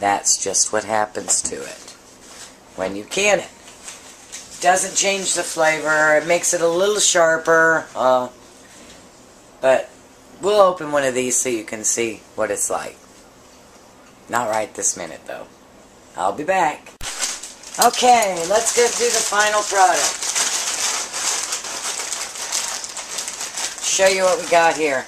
That's just what happens to it when you can it. Doesn't change the flavor. It makes it a little sharper. Uh, but we'll open one of these so you can see what it's like. Not right this minute, though. I'll be back. Okay, let's get to the final product. Show you what we got here.